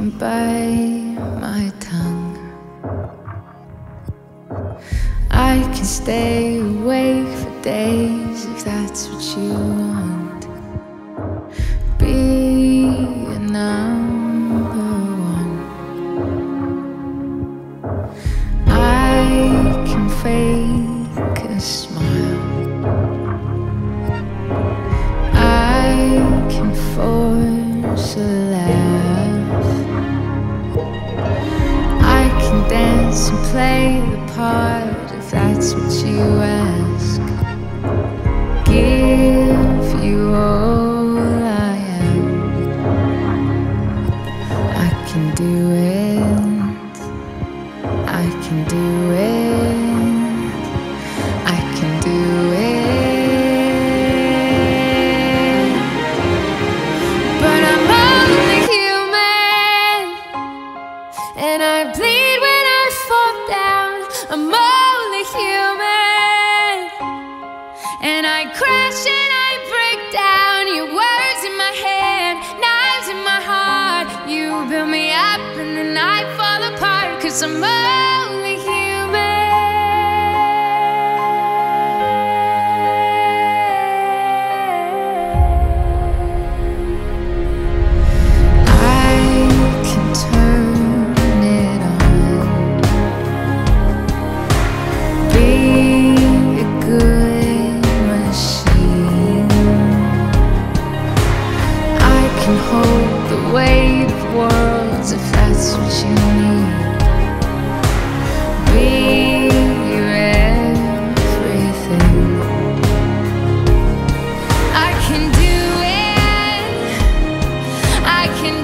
bite my tongue. I can stay awake for days if that's what you want. Be a number one. I can fake a smile. I can force a dance and play the part if that's what you ask. Give you all I am. I can do it. I can do it. I can do it. But I'm only human. And I bleed crash and I break down. Your words in my head, knives in my heart. You build me up and then I fall apart. Cause I'm only hold the weight of worlds if that's what you need. Be your everything. I can do it. I can